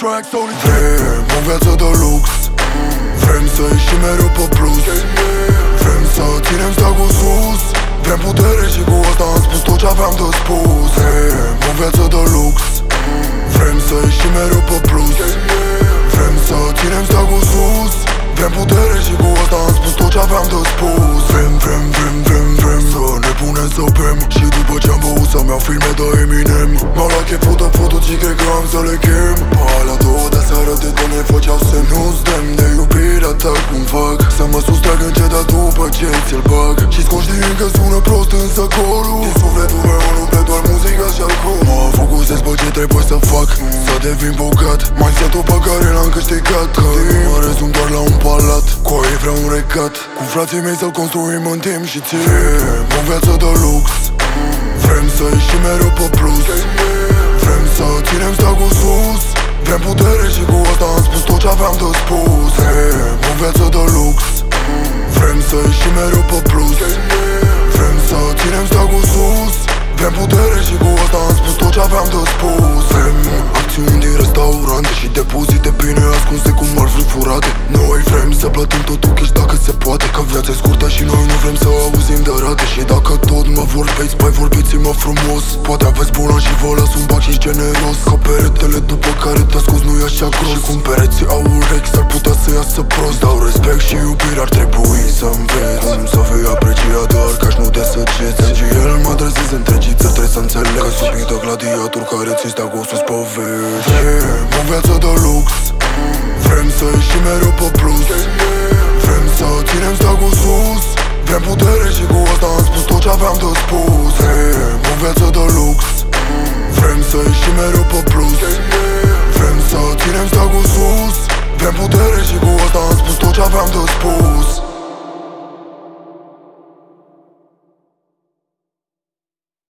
track Sony Vrem o viață de lux Vrem să ieșim mereu pe plus. Vrem să ținem steagul sus Vrem putere și cu asta am spus tot ce aveam de spus. Vrem o viață de lux Vrem să ieșim mereu pe plus. Vrem să ținem steagul sus Vrem putere și cu asta am spus tot ce aveam de spus. Vrem, vrem, vrem, vrem, vrem Să ne punem să bem Și după ce am băut să-mi iau filme de Eminem M-au luat cheful de fotut și cred că am să le chem. Pe alea două de seară de tot ne făceau să nu-ți demn de iubirea ta. Cum fac Să mă sustrag încet dar după ce ți-l bag? Și conștient că sună prost însă corul Din sufletul meu nu pe doar muzica și alcool. Mă focusez pe ce trebuie să fac Să devin bogat. Mai setul pe care l-am câștigat Că mă rezum doar la un palat Cu ei vreau un recat. Cu frații mei să-l construim în timp și ție. O viață de lux Vrem să ieșim mereu pe plus Vrem putere și cu asta am spus tot ce aveam de spus. Vrem o viață de lux. Vrem să ieșim mereu pe plus. Vrem să ținem steagul sus. Vrem putere și cu asta am spus tot ce aveam de spus. Vrem acțiuni din restaurante Și depozite bine ascunse cu marfuri furate. Noi vrem să plătim totul Că viața e scurtă și noi nu vrem să auzim de rate Și dacă tot mă vorbeți, mai vorbiți-mă frumos. Poate aveți bună și vă las un bac și generos. Ca peretele după care te ascunzi nu e așa gros. Și cum pereții au urechi s-ar putea să iasă prost. Dau respect și iubire ar trebui să înveți. Cum să fii apreciat doar ca nu de săgeți Și el mă adresez întregii țări trebuie să înțeleg. Că sunt de gladiator care ți stea cu sus pe veci Vrem o viață de lux Vrem să ieșim mereu pe plus Vrem putere și cu asta am spus tot ce aveam de spus. Vrem o viață de lux. Vrem să ieșim mereu pe plus. Vrem să ținem steagul sus. Vrem putere și cu asta am spus tot ce aveam de spus